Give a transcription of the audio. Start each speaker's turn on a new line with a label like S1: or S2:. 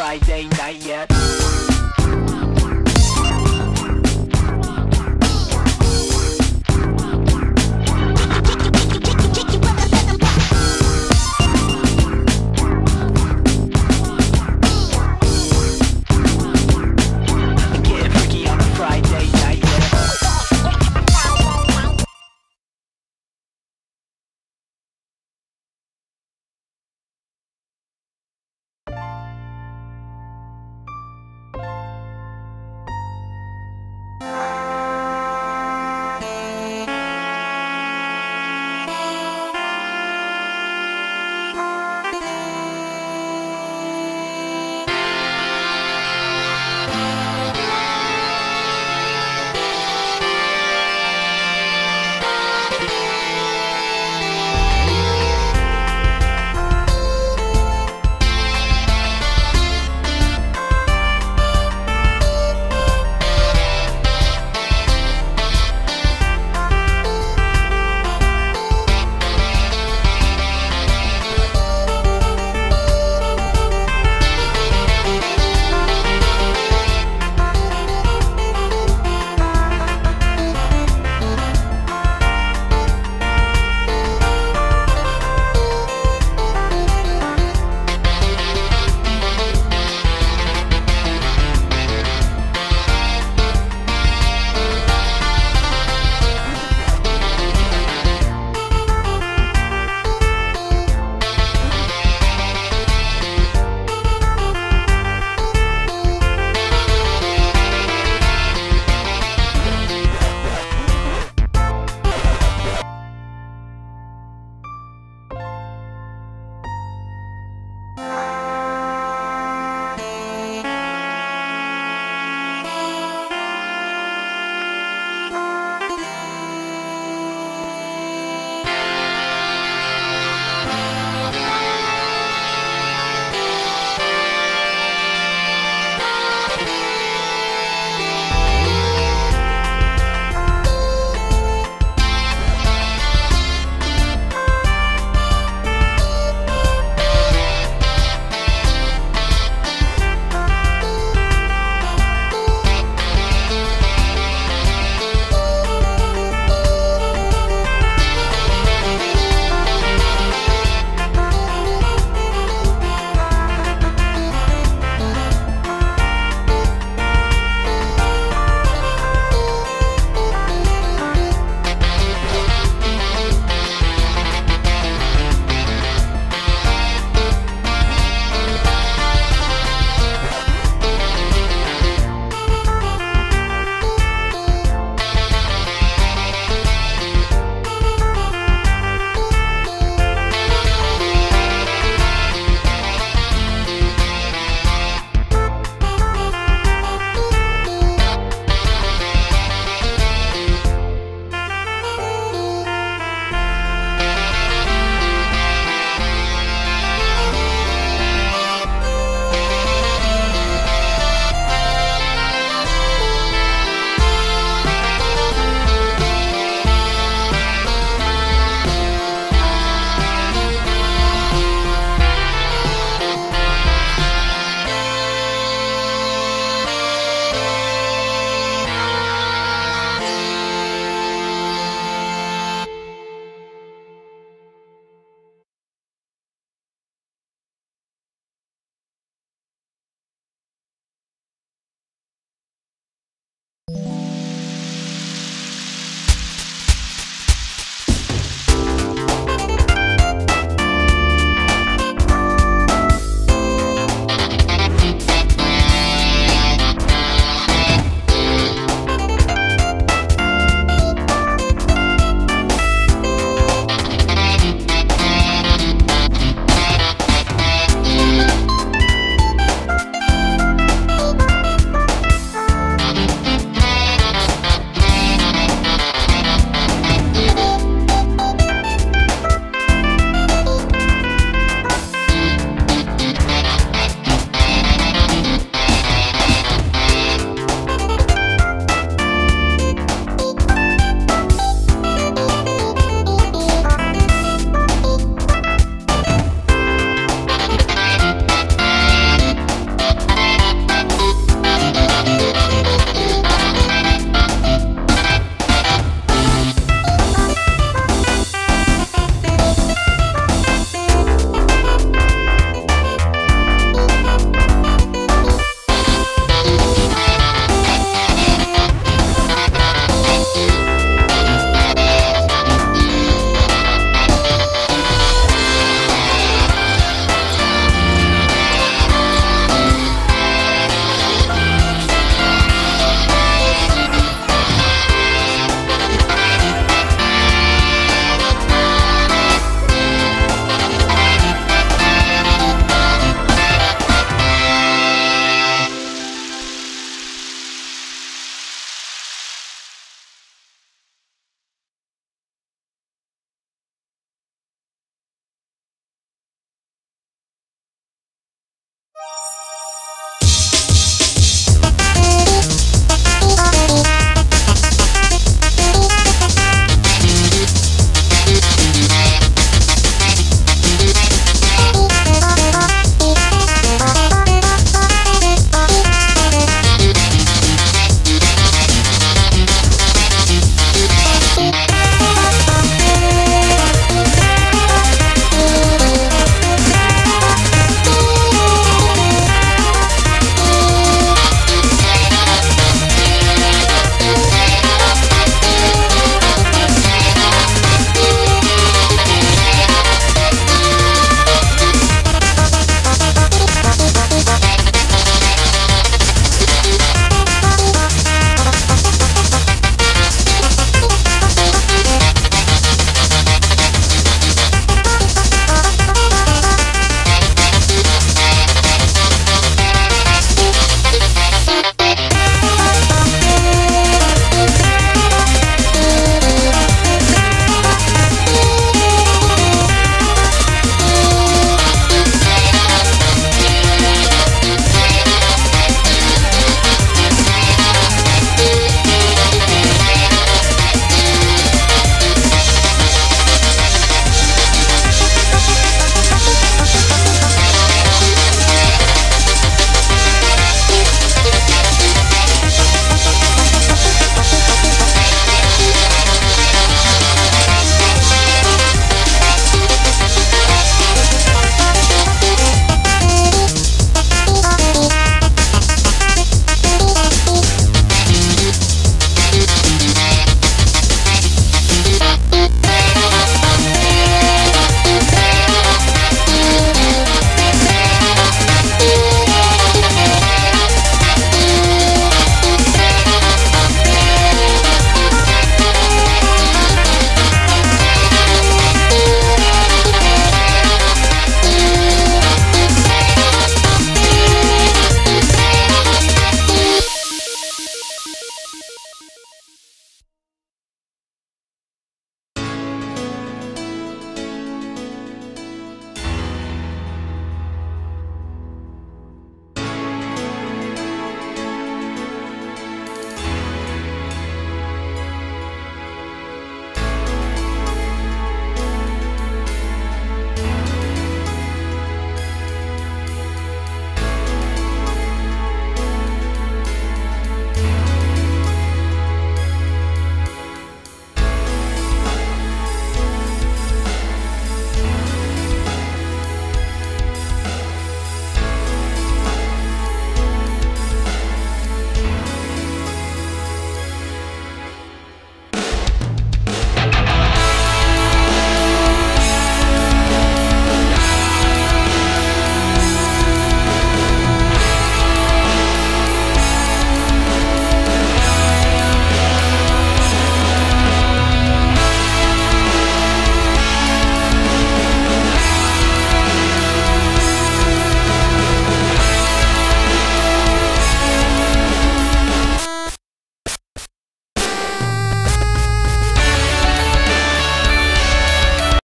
S1: Friday night yet.